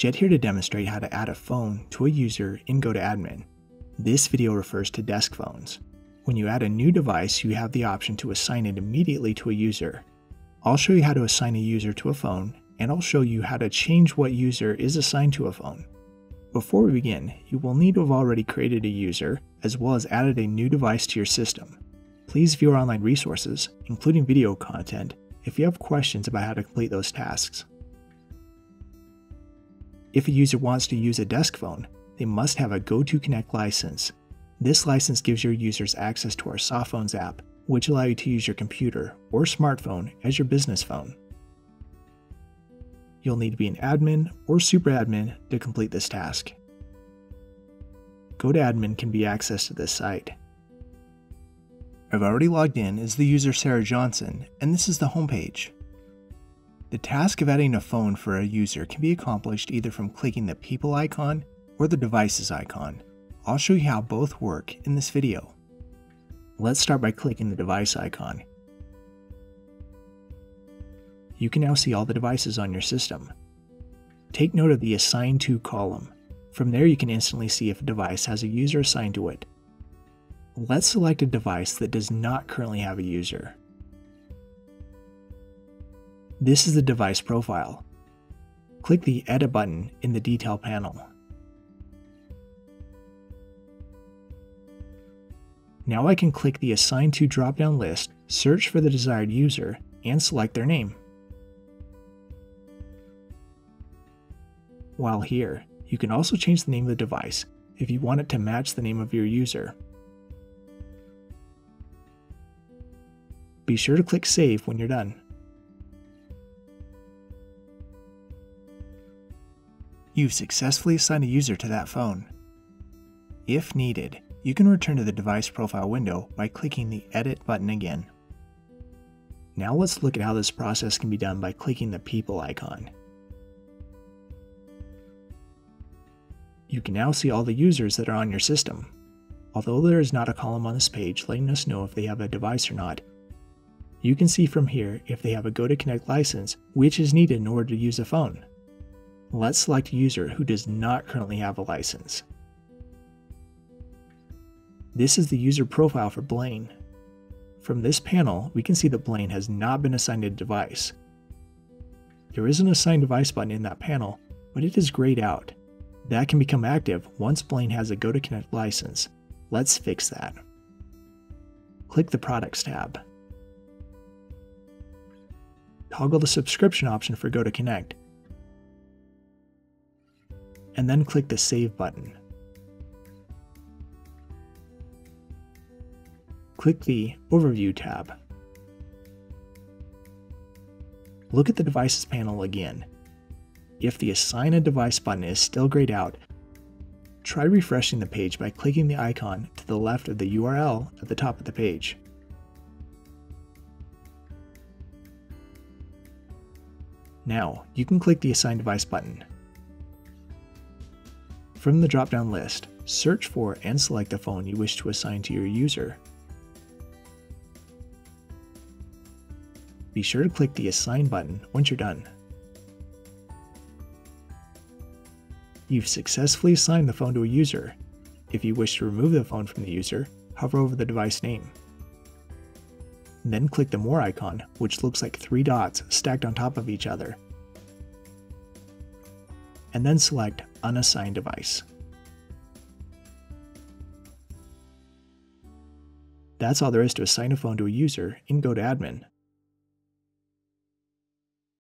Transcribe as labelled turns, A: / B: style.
A: Jet here to demonstrate how to add a phone to a user in GoToAdmin. This video refers to desk phones. When you add a new device, you have the option to assign it immediately to a user. I'll show you how to assign a user to a phone, and I'll show you how to change what user is assigned to a phone. Before we begin, you will need to have already created a user, as well as added a new device to your system. Please view our online resources, including video content, if you have questions about how to complete those tasks. If a user wants to use a desk phone, they must have a GoToConnect license. This license gives your users access to our Softphones app, which allow you to use your computer or smartphone as your business phone. You'll need to be an admin or super admin to complete this task. GoToAdmin can be accessed to this site. I've already logged in as the user Sarah Johnson, and this is the homepage. The task of adding a phone for a user can be accomplished either from clicking the people icon or the devices icon. I'll show you how both work in this video. Let's start by clicking the device icon. You can now see all the devices on your system. Take note of the Assign To column. From there you can instantly see if a device has a user assigned to it. Let's select a device that does not currently have a user. This is the device profile. Click the Edit button in the Detail panel. Now I can click the Assign To drop-down list, search for the desired user, and select their name. While here, you can also change the name of the device if you want it to match the name of your user. Be sure to click Save when you're done. You've successfully assigned a user to that phone. If needed, you can return to the device profile window by clicking the Edit button again. Now let's look at how this process can be done by clicking the People icon. You can now see all the users that are on your system. Although there is not a column on this page letting us know if they have a device or not, you can see from here if they have a GoToConnect license, which is needed in order to use a phone. Let's select a user who does not currently have a license. This is the user profile for Blaine. From this panel, we can see that Blaine has not been assigned a device. There is an Assign Device button in that panel, but it is grayed out. That can become active once Blaine has a GoToConnect license. Let's fix that. Click the Products tab. Toggle the subscription option for GoToConnect and then click the Save button. Click the Overview tab. Look at the Devices panel again. If the Assign a Device button is still grayed out, try refreshing the page by clicking the icon to the left of the URL at the top of the page. Now, you can click the Assign Device button. From the drop-down list, search for and select the phone you wish to assign to your user. Be sure to click the Assign button once you're done. You've successfully assigned the phone to a user. If you wish to remove the phone from the user, hover over the device name. Then click the More icon, which looks like three dots stacked on top of each other, and then select Unassigned Device. That's all there is to assign a phone to a user in GoToAdmin.